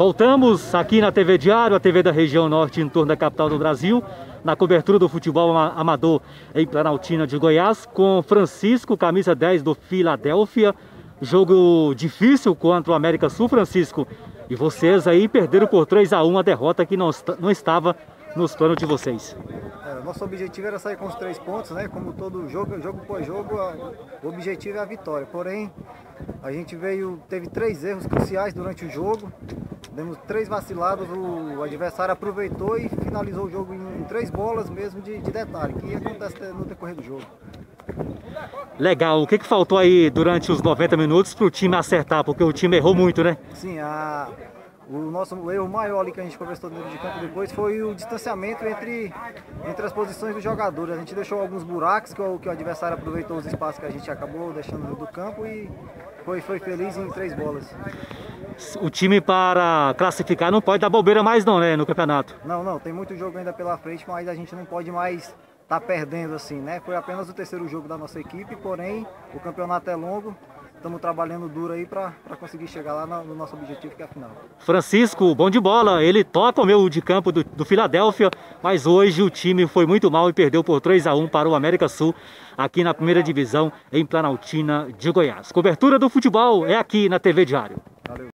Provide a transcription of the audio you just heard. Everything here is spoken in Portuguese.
Voltamos aqui na TV Diário, a TV da região norte em torno da capital do Brasil, na cobertura do futebol amador em Planaltina de Goiás, com Francisco, camisa 10 do Filadélfia. Jogo difícil contra o América Sul, Francisco. E vocês aí perderam por 3 a 1 a derrota que não, não estava nos planos de vocês. É, nosso objetivo era sair com os três pontos, né? Como todo jogo, jogo por jogo, o objetivo é a vitória. Porém, a gente veio, teve três erros cruciais durante o jogo. Demos três vacilados, o adversário aproveitou e finalizou o jogo em, em três bolas mesmo de, de detalhe, que acontece no decorrer do jogo. Legal, o que, que faltou aí durante os 90 minutos para o time acertar? Porque o time errou muito, né? Sim, a, o nosso erro maior ali que a gente conversou dentro de campo depois foi o distanciamento entre, entre as posições dos jogadores. A gente deixou alguns buracos que o, que o adversário aproveitou os espaços que a gente acabou deixando do campo e foi, foi feliz em três bolas. O time para classificar não pode dar bobeira mais não, né, no campeonato? Não, não, tem muito jogo ainda pela frente, mas a gente não pode mais estar tá perdendo assim, né? Foi apenas o terceiro jogo da nossa equipe, porém o campeonato é longo, estamos trabalhando duro aí para conseguir chegar lá no, no, nosso objetivo que é a final. Francisco, bom de bola, ele toca o meu de campo do, do Filadélfia, mas hoje o time foi muito mal e perdeu por 3 a 1 para o América Sul, aqui na primeira divisão em Planaltina de Goiás. Cobertura do futebol é aqui na TV Diário. Valeu.